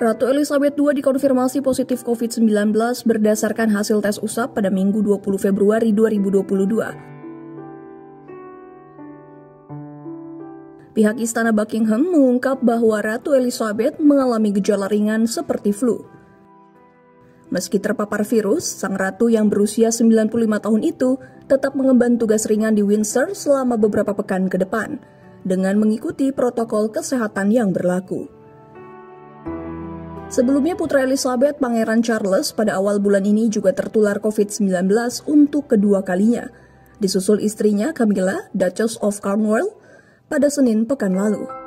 Ratu Elizabeth II dikonfirmasi positif COVID-19 berdasarkan hasil tes usap pada Minggu 20 Februari 2022. Pihak Istana Buckingham mengungkap bahwa Ratu Elizabeth mengalami gejala ringan seperti flu. Meski terpapar virus, sang ratu yang berusia 95 tahun itu tetap mengemban tugas ringan di Windsor selama beberapa pekan ke depan dengan mengikuti protokol kesehatan yang berlaku. Sebelumnya Putra Elizabeth, Pangeran Charles pada awal bulan ini juga tertular COVID-19 untuk kedua kalinya, disusul istrinya Camilla, Duchess of Cornwall, pada Senin pekan lalu.